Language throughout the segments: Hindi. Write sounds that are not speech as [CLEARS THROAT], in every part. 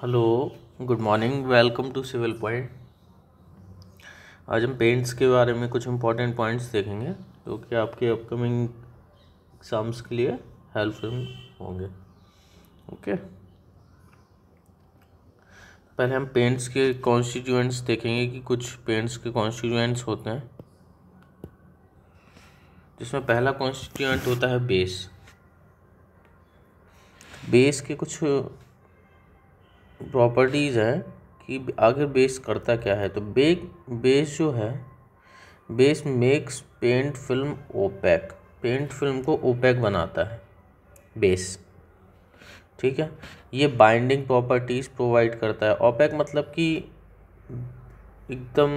Hello, good morning, welcome to civil point. आज हम पेंट्स के बारे में कुछ इंपॉर्टेंट पॉइंट्स देखेंगे, जो कि आपके अपकमिंग एग्ज़ाम्स के लिए हेल्पफुल होंगे। Okay okay? पहले हम पेंट्स के कॉन्स्टिट्यूएंट्स देखेंगे कि कुछ पेंट्स के कॉन्स्टिट्यूएंट्स होते हैं। जिसमें पहला कॉन्स्टिट्यूएंट होता है बेस बेस के कुछ प्रॉपर्टीज़ हैं कि आगे बेस करता क्या है? तो बेक बेस जो है base makes paint film opaque paint film को ओपैक बनाता है बेस ठीक है? ये बाइंडिंग प्रॉपर्टीज़ प्रोवाइड करता है. ओपैक मतलब कि एकदम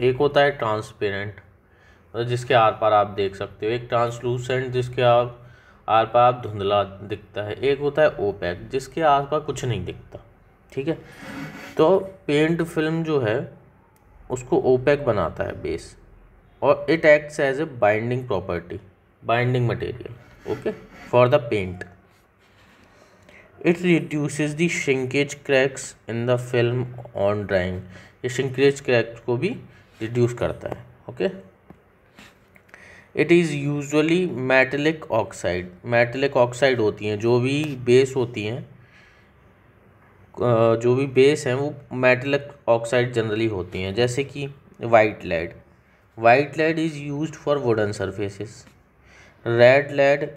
एक होता है ट्रांसपेरेंट मतलब जिसके आर पार आप देख सकते हो। एक ट्रांसलूसेंट जिसके आप आर पार धुंधला दिखता है। एक होता है ओपैक, जिसके आर पार कुछ नहीं दिखता, ठीक है? तो पेंट फ़िल्म जो है, उसको ओपैक बनाता है बेस और it acts as a binding property binding material okay for the paint it reduces the cracks in the film on drying ये श्रिंकेज क्रैक्स को भी रिड्यूस करता है okay okay? It is usually metallic oxide metallic oxide होती हैं, जो भी बेस होती हैं जो भी बेस हैं, वो मेटलिक ऑक्साइड जनरली होती हैं। जैसे कि white lead white lead is use for wooden surfaces red lead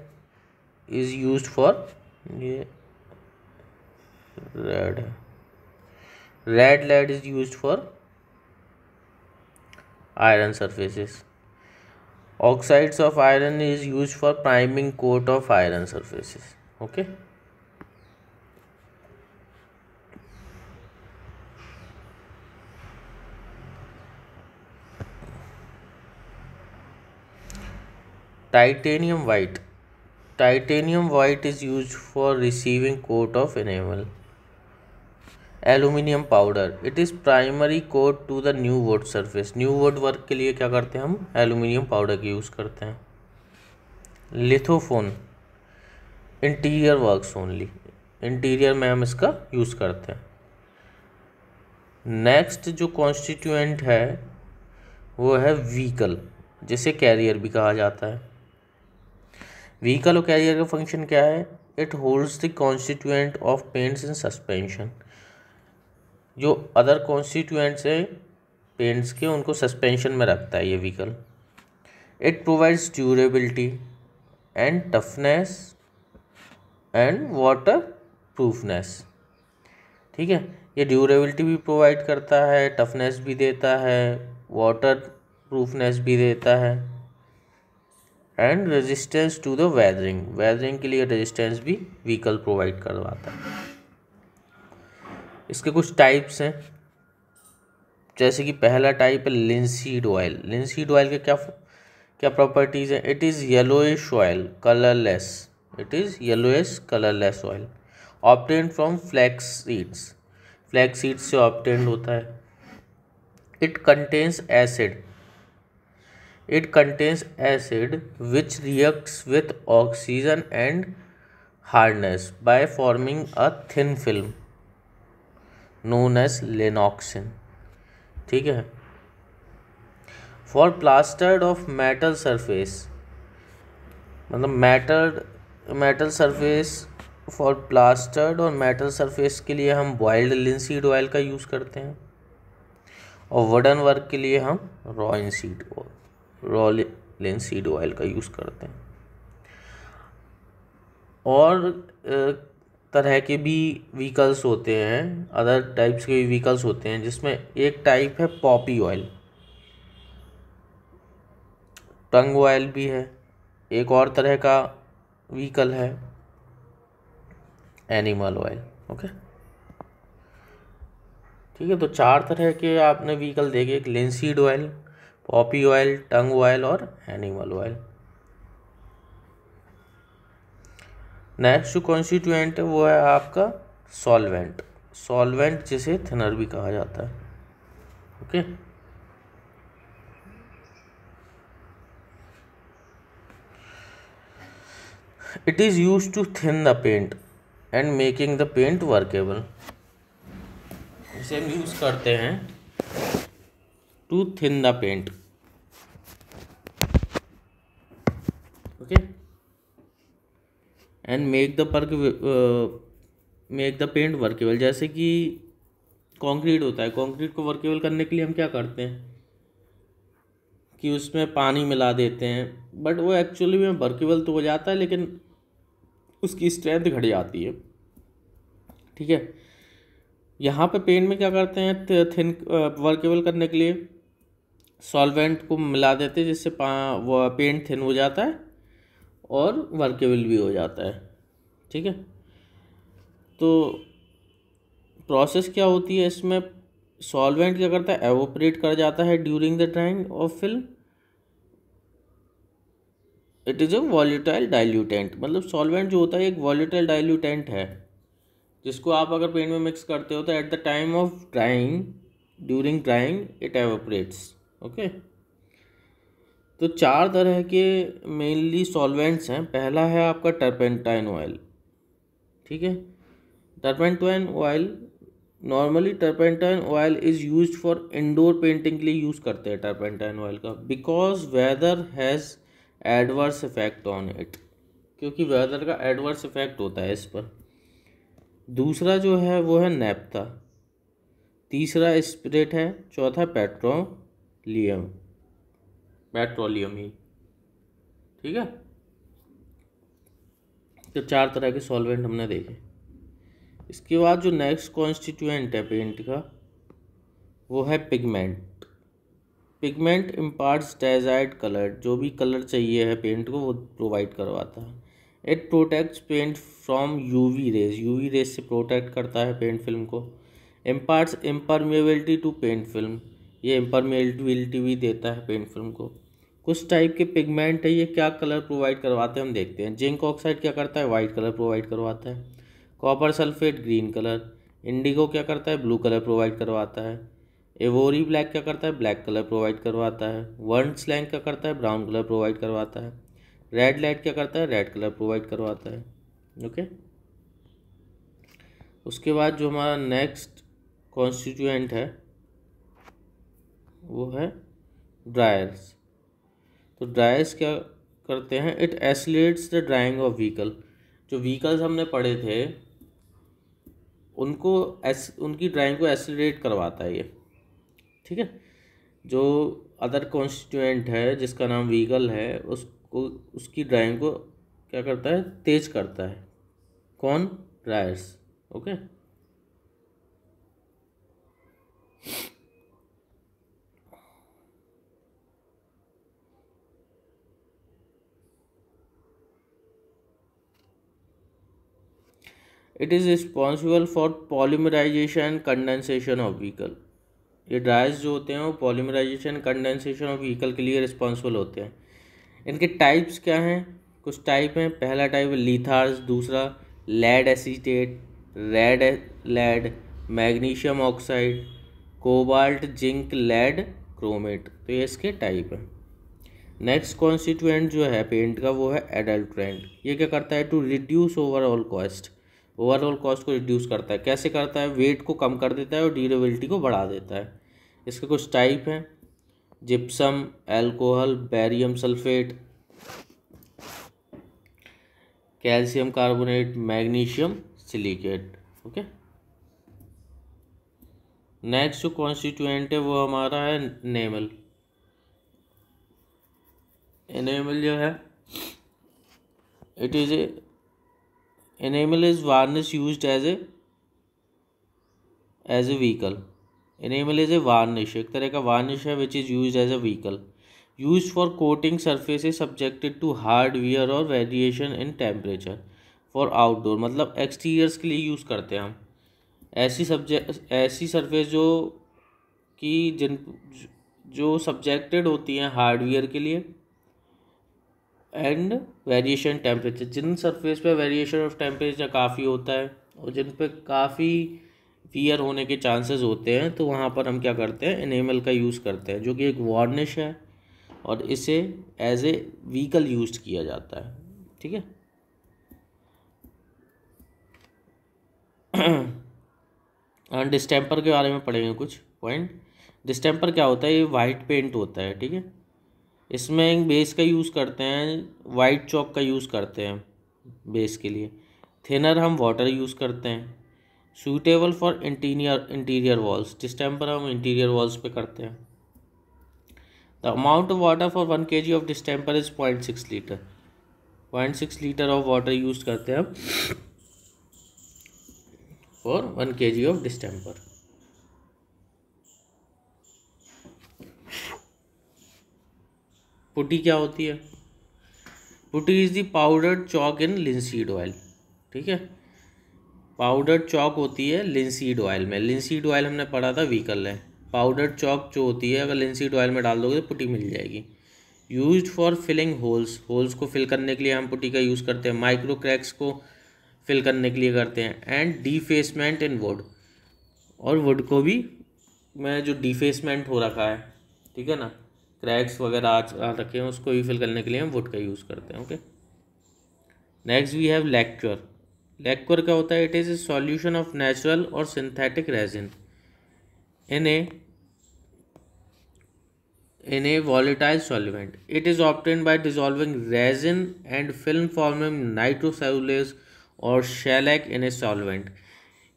is use for ये red red lead is use for iron surfaces oxides of iron is used for priming coat of iron surfaces. Okay? Titanium white. Titanium white is used for receiving coat of enamel aluminium powder. It is primary coat to the new wood surface new wood work के लिए क्या करते हैं हम? एलुमिनियम पाउडर की यूज़ करते हैं। Lithophone interior works only interior में हम इसका यूज़ करते हैं। नेक्स्ट जो कॉन्स्टिट्यूएंट है, वो है व्हीकल जिसे कैरियर भी कहा जाता है। व्हीकल और कैरियर का फ़ंक्शन क्या है? It holds the constituent of paints in suspension जो अदर कॉन्स्टिट्यूएंट्स हैं पेंट्स के, उनको सस्पेंशन में रखता है ये vehicle it provides durability and toughness and water proofness ठीक है? ये ड्यूरेबिलिटी भी प्रोवाइड करता है टफनेस भी देता है वाटर प्रूफनेस भी देता है and resistance to the weathering weathering के लिए रेजिस्टेंस भी व्हीकल प्रोवाइड करवाता है। इसके कुछ टाइप्स हैं। जैसे कि पहला टाइप है लिंसीड ऑयल लिंसीड ऑयल के क्या क्या प्रॉपर्टीज़ हैं? It is yellowish oil colourless it is yellowish colourless oil obtain from flax seeds flax seeds से ऑप्टेंड होता है। It contains acid it contains acid which reacts with oxygen and hardness by forming a thin film known as linoxyn ठीक है? For plastered of metal surface मतलब metal metal surface for plastered और मेटल सरफेस के लिए हम बॉइल्ड लिंसीड ऑयल का यूज़ करते हैं। और वुडन वर्क के लिए हम raw linseed raw linseed oil का यूज़ करते हैं। और तरह के भी व्हीकल्स होते हैं अदर टाइप्स के भी व्हीकल्स होते हैं, जिसमें एक टाइप है पॉपी ऑयल टंग ऑयल भी है, एक और तरह का व्हीकल है एनिमल ऑयल ओके ठीक है तो चार तरह के आपने व्हीकल देखे, एक linseed oil poppy oil tung oil और एनिमल ऑयल नेक्स्ट जो कॉन्स्टिट्यूएंट है वो है आपका सॉल्वेंट सॉल्वेंट जिसे थिनर भी कहा जाता है. Okay it is use to thin the paint and making the paint workable इसे हम यूज़ करते हैं to thin the paint okay and make the work make the paint workable जैसे कि कंक्रीट होता है। कंक्रीट को वर्केबल करने के लिए हम क्या करते हैं? कि उसमें पानी मिला देते हैं। बट वो एक्चुअली में वर्केबल तो हो जाता है, लेकिन उसकी स्ट्रेंथ घट जाती है। ठीक है? यहाँ पे पेंट में क्या करते हैं? थिन वर्केबल करने के लिए सॉल्वेंट को मिला देते हैं, जिससे पा, वो पेंट थिन हो जाता है। और वर्केबल भी हो जाता है। ठीक है? तो प्रोसेस क्या होती है इसमें? सॉल्वेंट क्या करता है? एवोपरेट कर जाता है during the drying of film it is a volatile diluent मतलब सॉल्वेंट जो होता है, एक वॉल्यूटाइल डाइल्यूटेंट है। जिसको आप अगर पेंट में मिक्स करते हो तो at the time of drying during drying it evaporates okay तो चार तरह के मेनली सॉल्वेंट्स हैं। पहला है आपका टर्पेंटाइन ऑयल ठीक है? Turpentine oil normally turpentine oil is use for indoor painting के लिए यूज़ करते हैं टर्पेंटाइन ऑयल का because weather has adverse effect on it क्योंकि वेदर का एडवर्स इफ़ेक्ट होता है इस पर। दूसरा जो है, वो है नेप्था तीसरा स्प्रिट है, चौथा पेट्रोलियम पेट्रोलियम ही ठीक है? तो चार तरह के सॉल्वेंट हमने देखे। इसके बाद जो नेक्स्ट कॉन्स्टिट्यूएंट है पेंट का, वो है pigment pigment imparts desired colour जो भी कलर चाहिए है पेंट को, वो प्रोवाइड करवाता है। It protects paint from UV rays UV rays से प्रोटेक्ट करता है पेंट फ़िल्म को। Imparts impermeability to paint film ये इम्परमेबिलिटी भी देता है पेंट फ़िल्म को। कुछ टाइप के पिगमेंट है, ये क्या कलर प्रोवाइड करवाते हैं, हम देखते हैं। जिंक ऑक्साइड क्या करता है? वाइट कलर प्रोवाइड करवाता है। Copper sulphate green colour indigo क्या करता है? ब्लू कलर प्रोवाइड करवाता है। एवोरी ब्लैक क्या करता है? ब्लैक कलर प्रोवाइड करवाता है। वर्न स्लैंग क्या करता है? ब्राउन कलर प्रोवाइड करवाता है। रेड लाइट क्या करता है? रेड कलर प्रोवाइड करवाता है। ओके उसके बाद जो हमारा नेक्स्ट कॉन्स्टिट्यूएंट है, वो है ड्रायर्स तो ड्रायर्स क्या करते हैं? It accelerates the drying of vehicle जो व्हीकल्स हमने पढ़े थे, उनको एस उनकी ड्राइंग को एसलेट करवाता है ये। ठीक है? जो अदर कॉन्स्टिट्यूएंट है, जिसका नाम व्हीकल है, उसको, उसकी ड्राइंग को क्या करता है? तेज करता है। कौन? Driers okay it is responsible for polymerisation condensation of vehicle ये ड्राइज जो होते हैं, वो पॉलीमराइजेशन कंडेंसेशन ऑफ़ व्हीकल के लिए रिस्पॉन्सिबल होते हैं। इनके टाइप्स क्या हैं? कुछ टाइप हैं। पहला टाइप लीथार्स दूसरा lead acetate red lead magnesium oxide cobalt zinc lead chromate तो ये इसके टाइप हैं। नेक्स्ट कॉन्स्टिट्यूएंट जो है पेंट का, वो है एडल्ट्रेंट ये क्या करता है? To reduce overall cost overall cost को रिड्यूस करता है। कैसे करता है? वेट को कम कर देता है और ड्यूरेबिलिटी को बढ़ा देता है। इसके कुछ टाइप हैं। Gypsum alcohol barium sulphate calcium carbonate magnesium silicate okay next जो कॉन्स्टिट्यूएंट है वो हमारा है नेमल एनेमल जो है it is a enamel is varnish used as a as a vehicle enamel is a varnish एक तरह का varnish है which is used as a vehicle used for coating surfaces subjected to hard wear or variation in temperature for outdoor मतलब exteriors के लिए यूज़ करते हैं हम ऐसी सब्जेक्ट ऐसी सरफेस जो कि जिन जो सब्जेक्टेड होती हैं हार्डवेयर के लिए एंड वेरिएशन टेम्परेचर, जिन सरफेस पे वेरिएशन ऑफ़ टेम्परेचर काफ़ी होता है और जिन पे काफ़ी वियर होने के चांसेस होते हैं तो वहाँ पर हम क्या करते हैं? एनेमल का यूज़ करते हैं, जो कि एक वार्निश है और इसे एज ए व्हीकल यूज़ किया जाता है। ठीक है? [CLEARS THROAT] डिस्टेम्पर के बारे में पढ़ेंगे कुछ पॉइंट डिस्टेम्पर क्या होता है? ये वाइट पेंट होता है, ठीक है? इसमें बेस का यूज़ करते हैं वाइट चौक का यूज़ करते हैं बेस के लिए। थिनर हम वाटर यूज़ करते हैं। Suitable for interior interior walls distemper हम इंटीरियर वॉल्स पे करते हैं। The amount of water for one K G of distemper is point six litre point six litre of water use करते हैं for one K G of distemper पुटी क्या होती है? Putty is the powdered chalk in linseed oil ठीक है? पाउडर्ड चौक होती है लिंसीड ऑयल में। लिंसीड ऑयल हमने पढ़ा था व्हीकल है पाउडर चौक जो होती है, अगर लिंसीड ऑयल में डाल दोगे तो पुटी मिल जाएगी। Use for filling holes holes को फिल करने के लिए हम पुटी का यूज़ करते हैं। माइक्रो क्रैक्स को फिल करने के लिए करते हैं। एंड डीफेसमेंट इन वुड और वुड को भी मैं जो डीफेसमेंट हो रखा है, ठीक है ना? क्रैक्स वगैरह आ रखे हैं, उसको भी फिल करने के लिए हम वुड का यूज़ करते हैं okay next we have lacquer lacquer क्या होता है? It is a solution of natural और synthetic resin a, in a volatile solvent. It is obtained by dissolving resin and film forming nitrocellulose और शेलैक इन ए सॉल्वेंट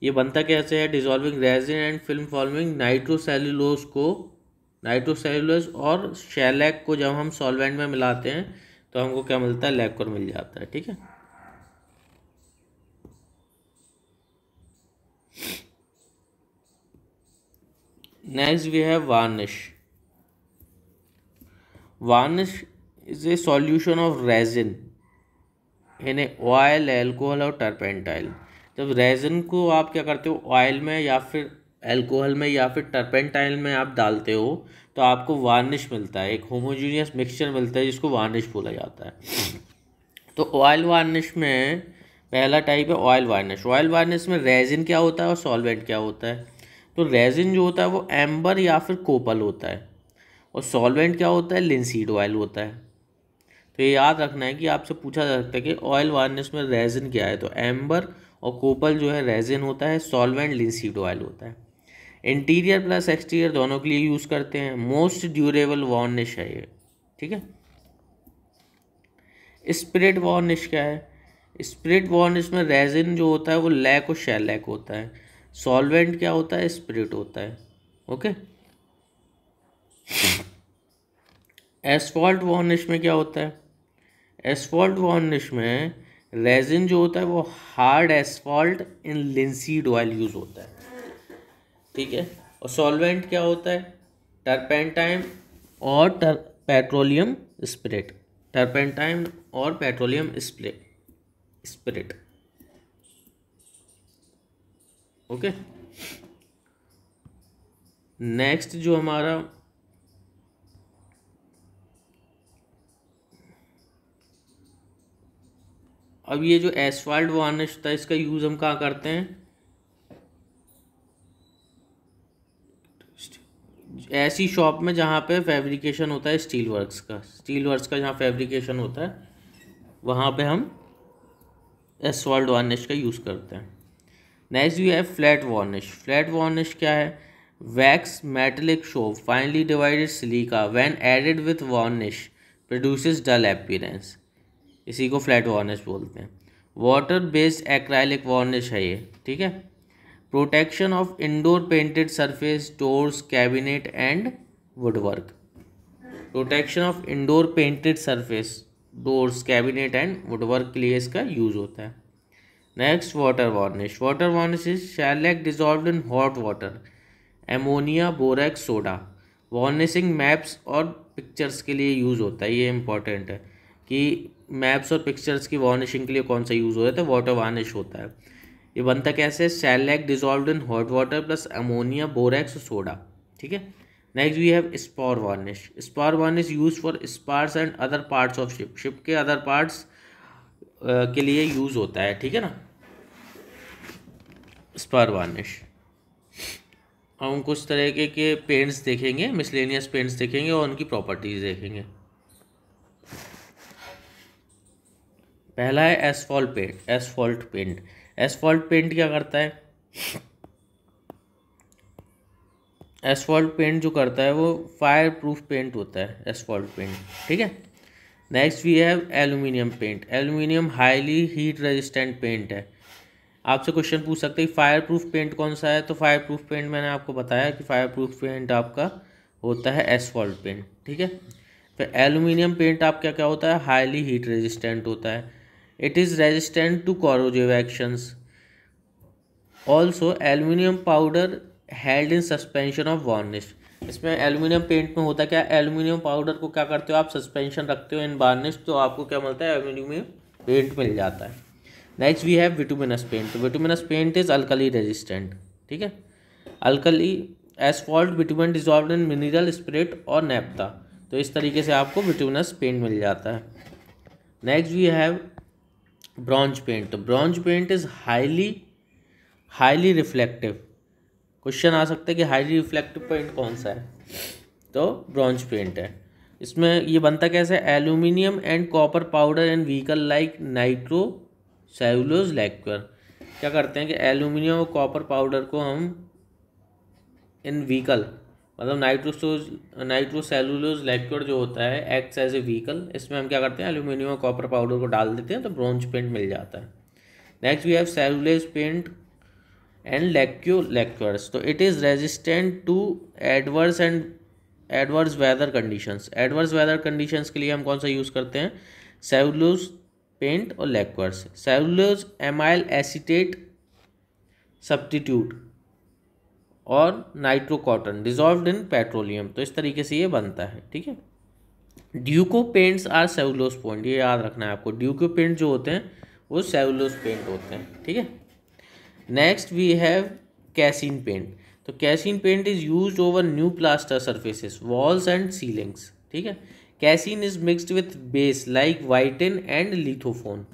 ये बनता कैसे है? Dissolving resin and film forming nitrocellulose को नाइट्रोसेलुलोज और शेलैक को जब हम सॉल्वेंट में मिलाते हैं तो हमको क्या मिलता है? लैक्वर मिल जाता है, ठीक है? Next we have varnish. Varnish is a solution of resin a oil, alcohol और टर्पेंटाइल जब रेजिन को आप क्या करते हो? ऑयल में या फिर एल्कोहल में या फिर टर्पेंटाइल में आप डालते हो तो आपको वार्निश मिलता है, एक होमोजीनियस मिक्सचर मिलता है जिसको वार्निश बोला जाता है। तो ऑयल वार्निश में पहला टाइप है ऑयल वार्निश ऑयल वार्निश में रेजिन क्या होता है और सॉल्वेंट क्या होता है? तो रेजिन जो होता है वो एम्बर या फिर कोपल होता है। और सॉल्वेंट क्या होता है? लिंसीड ऑयल होता है। तो ये याद रखना है कि आपसे पूछा जा सकता है कि ऑयल वार्निश में रेजिन क्या है? तो एम्बर और कोपल जो है रेजिन होता है सॉल्वेंट लिंसीड ऑयल होता है। इंटीरियर प्लस एक्सटीरियर दोनों के लिए यूज़ करते हैं। मोस्ट ड्यूरेबल वार्निश है ये, ठीक है? स्प्रिट वार्निश क्या है? स्प्रिट वार्निश में रेजिन जो होता है वो लैक और शेल लैक होता है। सॉल्वेंट क्या होता है? स्प्रिट होता है ओके एसफॉल्ट वार्निश में क्या होता है? एसफॉल्ट वार्निश में रेजिन जो होता है वो hard asphalt in linseed oil use होता है। ठीक है? और सॉल्वेंट क्या होता है? टर्पेंटाइन और टर पेट्रोलियम स्पिरिट टर्पेंटाइन और पेट्रोलियम स्प्रिट ओके नेक्स्ट जो हमारा अब ये जो एसफाल्ट वार्निश था, इसका यूज़ हम कहाँ करते हैं? ऐसी शॉप में जहाँ पे फैब्रिकेशन होता है स्टील वर्क्स का। स्टील वर्क्स का जहाँ फैब्रिकेशन होता है, वहाँ पे हम एसफॉल्ट वार्निश का यूज़ करते हैं। नेक्स्ट यू है फ्लैट वार्निश फ्लैट वार्निश क्या है? Wax metallic soap finely divided silica when added with varnish produces dull appearance इसी को फ्लैट वार्निश बोलते हैं। वाटर बेस्ड एक्राइलिक वार्निश है ये, ठीक है? Protection of indoor painted surface, doors, cabinet and woodwork. Protection of indoor painted surface, doors, cabinet and woodwork के लिए इसका यूज़ होता है। Next, water varnish. Water varnish is shellac dissolve in hot water ammonia borax soda varnishing maps और पिक्चर्स के लिए यूज़ होता है, ये इंपॉर्टेंट है कि मैप्स और पिक्चर्स की वार्निशिंग के लिए कौन सा यूज़ होता है तो वाटर वार्निश होता है। ये बनता कैसे? Shellac dissolve in hot water plus ammonia borax soda ठीक है? Next we have spar varnish spar varnish use for spars and other parts of ship ship के अदर पार्ट्स के लिए यूज़ होता है ठीक है ना? स्पर वार्निश हम कुछ तरह के, के पेंट्स देखेंगे मिसलेनियस पेंट्स देखेंगे और उनकी प्रॉपर्टीज़ देखेंगे। पहला है asphalt paint asphalt paint asphalt paint क्या करता है? एसफॉल्ट पेंट जो करता है वो फायर प्रूफ पेंट होता है एसफॉल्ट पेंट ठीक है? Next we have aluminium paint aluminium highly heat resistant paint है। आपसे क्वेश्चन पूछ सकते हैं फायर प्रूफ पेंट कौन सा है? तो फायर प्रूफ पेंट मैंने आपको बताया कि फायर प्रूफ पेंट आपका होता है एसफॉल्ट पेंट ठीक है? फिर एल्यूमिनियम पेंट आपका क्या होता है? हाईली हीट रेजिस्टेंट होता है। It is resistant to corrosive actions also aluminium powder held in suspension of varnish इसमें एल्यूमिनियम पेंट में होता क्या? एल्यूमिनियम पाउडर को क्या करते हो आप? सस्पेंशन रखते हो इन वार्निश तो आपको क्या मिलता है? एल्यूमिनियम पेंट मिल जाता है। Next we have bituminous paint bituminous paint is alkali resistant ठीक है? Alkali asphalt bitumen dissolve in mineral spirit और नेप्ता तो इस तरीके से आपको विटुमिनस पेंट मिल जाता है। Next we have bronze paint. तो bronze paint is highly highly reflective question आ सकता है कि हाईली रिफ्लेक्टिव पेंट कौन सा है? तो ब्रॉन्ज पेंट है। इसमें ये बनता कैसे aluminium and copper powder and vehicle like nitro cellulose lacquer क्या करते हैं कि एल्यूमिनियम और कॉपर पाउडर को हम इन व्हीकल मतलब नाइट्रोसोज नाइट्रो सेलुलोज लैक्वर जो होता है एक्ट्स एज ए व्हीकल इसमें हम क्या करते हैं? एल्यूमिनियम और कॉपर पाउडर को डाल देते हैं तो ब्रॉन्ज पेंट मिल जाता है। Next we have cellulose paint and lacquer lacquers तो it is resistant to adverse and adverse weather conditions adverse weather conditions के लिए हम कौन सा यूज़ करते हैं? सेलुलोज पेंट और lacquers cellulose amyl acetate substitute और nitro cotton dissolve in petroleum. तो इस तरीके से ये बनता है, ठीक है? Duco paints are cellulose point ये याद रखना है आपको। ड्यूको पेंट जो होते हैं, वो सेलुलोज पेंट होते हैं, ठीक है? Next we have casein paint. तो casein paint is use over new plaster surfaces walls and ceilings ठीक है? Casein is mixed with base like whiting and lithophone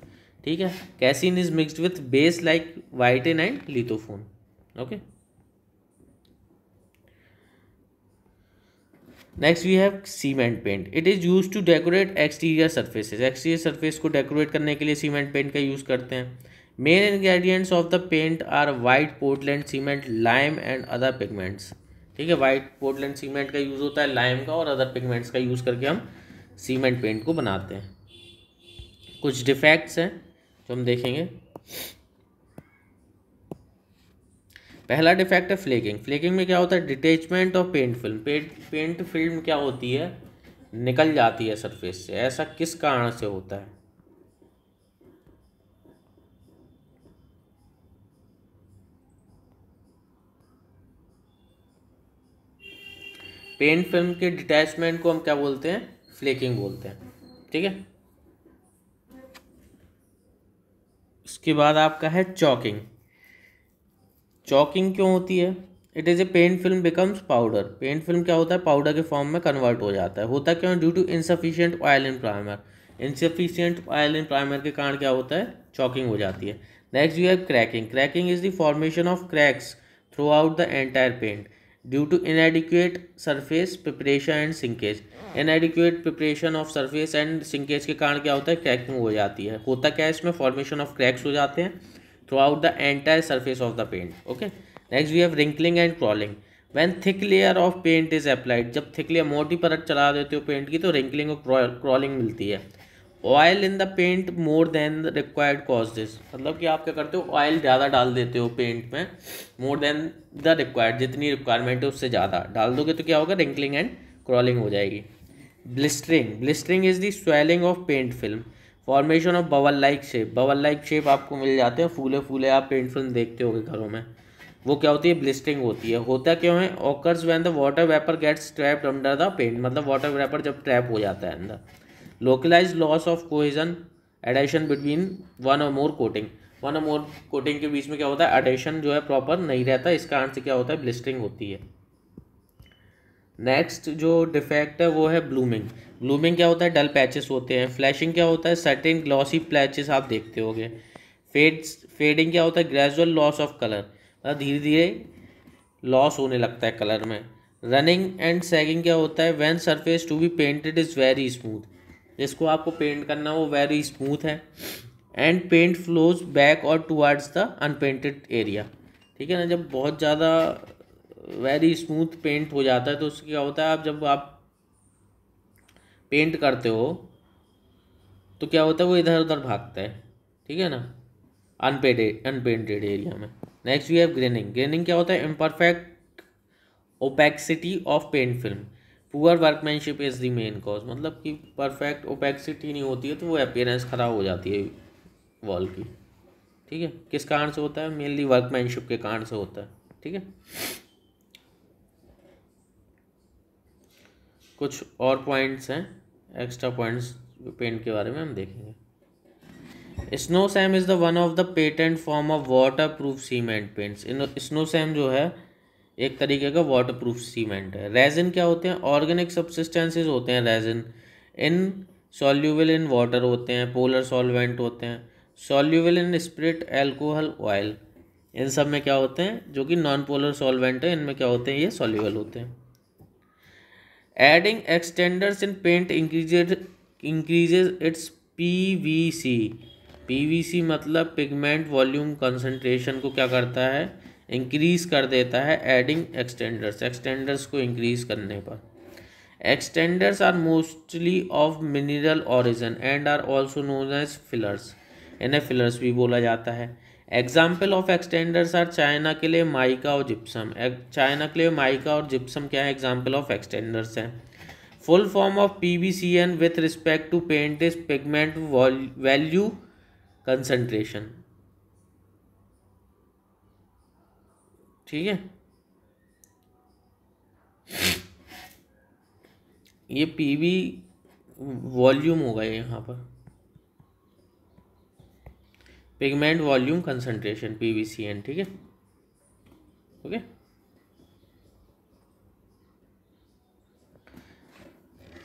ठीक है? Casein is mixed with base like whiting and lithophone okay next we have cement paint it is use to decorate exterior surfaces exterior surface को डेकोरेट करने के लिए सीमेंट पेंट का यूज़ करते हैं। Main ingredients of the paint are white Portland cement lime and other pigments ठीक है वाइट पोर्टलैंड सीमेंट का यूज़ होता है लाइम का और अदर पिगमेंट्स का यूज़ करके हम सीमेंट पेंट को बनाते हैं। कुछ डिफेक्ट्स हैं जो हम देखेंगे। पहला डिफेक्ट है फ्लेकिंग फ्लेकिंग में क्या होता है? Detachment of paint film paint paint film क्या होती है? निकल जाती है सरफेस से. ऐसा किस कारण से होता है? पेंट फ़िल्म के डिटैचमेंट को हम क्या बोलते हैं? फ्लेकिंग बोलते हैं. ठीक है? उसके बाद आपका है चॉकिंग चॉकिंग क्यों होती है? It is a paint film becomes powder paint film क्या होता है? पाउडर के फॉर्म में कन्वर्ट हो जाता है। होता क्यों due to insufficient oil in primer insufficient oil in primer के कारण क्या होता है? चॉकिंग हो जाती है। Next you have cracking cracking is the formation of cracks throughout the entire paint due to inadequate surface preparation and sinkage inadequate preparation of surface and sinkage के कारण क्या होता है? क्रैकिंग हो जाती है। होता क्या है? इसमें फॉर्मेशन ऑफ़ क्रैक्स हो जाते हैं। Out the entire surface of the paint okay next we have wrinkling and crawling when thick layer of paint is applied जब थिक लेयर मोटी परत चला देते हो पेंट की तो रिंकलिंग और क्रॉलिंग मिलती है। Oil in the paint more than the required cause this मतलब कि आप क्या करते हो? ऑयल ज़्यादा डाल देते हो पेंट में मोर देन द रिक्वायर्ड जितनी रिक्वायरमेंट है उससे ज़्यादा। डाल दोगे तो क्या होगा? रिंकलिंग एंड क्रॉलिंग हो जाएगी। Blistering blistering is the swelling of paint film formation of bubble like shape bubble like shape आपको मिल जाते हैं, फूले फूले आप पेंट फ़िल्म देखते हो घरों में। वो क्या होती है? ब्लिस्टिंग होती है। होता क्यों है? Occurs when the water vapour gets trapped under the paint मतलब वाटर वेपर जब ट्रैप हो जाता है अंदर। Localise loss of cohesion adhesion between one और मोर कोटिंग वन और मोर कोटिंग के बीच में क्या होता है? एडेशन जो है प्रॉपर नहीं रहता। इस कारण से क्या होता है? ब्लिस्टिंग होती है। नेक्स्ट जो डिफेक्ट है वो है ब्लूमिंग ब्लूमिंग क्या होता है? डल पैचेस होते हैं. फ्लैशिंग क्या होता है? सर्टेन ग्लॉसी पैचेस आप देखते होगे. फेड्स फेडिंग क्या होता है? ग्रेजुअल लॉस ऑफ़ कलर मतलब धीरे धीरे लॉस होने लगता है कलर में. रनिंग एंड सैगिंग क्या होता है? When surface to be painted is very smooth जिसको आपको पेंट करना वो वेरी स्मूथ है. एंड पेंट फ्लोज बैक और टुवर्ड्स द अनपेंटेड एरिया ठीक है ना? जब बहुत ज़्यादा वेरी स्मूथ पेंट हो जाता है तो उससे क्या होता है, आप जब आप पेंट करते हो तो क्या होता है, वो इधर उधर भागता है, ठीक है ना? अनपेडेड अनपेंटेड एरिया में। Next we have graining graining क्या होता है imperfect opacity of paint film poor workmanship is the main cause मतलब कि परफेक्ट ओपेक्सिटी नहीं होती है तो वो अपेयरेंस ख़राब हो जाती है वॉल की। ठीक है? किस कारण से होता है? मेनली वर्कमैनशिप के कारण से होता है। ठीक है? कुछ और पॉइंट्स हैं एक्स्ट्रा पॉइंट्स पेंट के बारे में हम देखेंगे। Snowcem is the one of the patent form of waterproof cement paints Snowcem जो है, एक तरीके का वाटर प्रूफ सीमेंट है। रेजिन क्या होते हैं? ऑर्गेनिक सब्सिस्टेंसेज होते हैं resin insoluble in water होते हैं पोलर सॉल्वेंट होते हैं। Soluble in spirit alcohol oil इन सब में क्या होते हैं? जो कि नॉन पोलर सॉल्वेंट है, इनमें क्या होते हैं? ये सॉल्यूबल होते हैं। Increased increases its P V C P V C मतलब पिगमेंट वॉल्यूम कंसनट्रेशन को क्या करता है? इंक्रीज कर देता है एडिंग एक्सटेंडर्स एक्सटेंडर्स को इंक्रीज करने पर। Extenders are mostly of mineral origin and are also known as fillers इन्हें फिलर्स भी बोला जाता है। Example of extenders are china के लिए माइका और जिप्सम चाइना के लिए माइका और जिप्सम क्या है? एग्ज़ाम्पल ऑफ़ एक्सटेंडर्स हैं. Full form of P V C N with respect to paint is pigment value concentration ठीक है? ये पी वी वॉल्यूम होगा यहाँ पर. Pigment volume concentration P V C N ठीक है? Okay?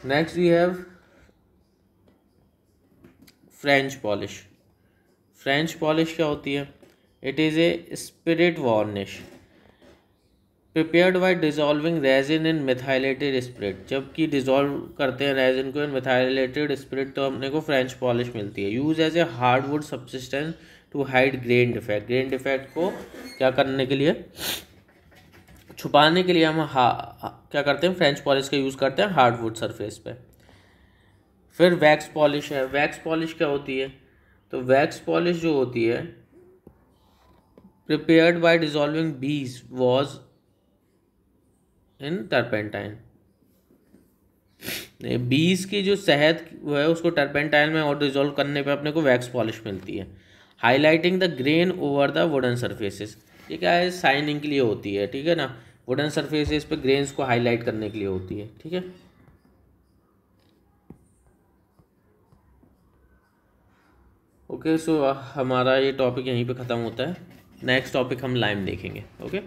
Next we have French polish French polish क्या होती है? It is a spirit varnish prepared by dissolving resin in methylated spirit जबकि डिजॉल्व करते हैं रेजिन को इन मिथाइलेटेड स्प्रिट तो अपने को फ्रेंच पॉलिश मिलती है। Use as a hardwood substance to hide grain defect grain defect को क्या करने के लिए? छुपाने के लिए हम हा, क्या करते हैं? फ्रेंच पॉलिश का यूज़ करते हैं हार्डवुड सरफेस पे। फिर वैक्स पॉलिश है। वैक्स पॉलिश क्या होती है? तो वैक्स पॉलिश जो होती है prepared by dissolving beeswax in turpentine बीज की जो शहद वो है उसको टर्पेंटाइन में और डिजोल्व करने पे अपने को वैक्स पॉलिश मिलती है। Highlighting the grain over the wooden surfaces ये क्या है? साइनिंग के लिए होती है ठीक है ना? वुडन सर्फेसिस पे ग्रेन्स को हाईलाइट करने के लिए होती है ठीक है? ओके okay, सो so, हमारा ये टॉपिक यहीं पे ख़त्म होता है। नेक्स्ट टॉपिक हम लाइम देखेंगे ओके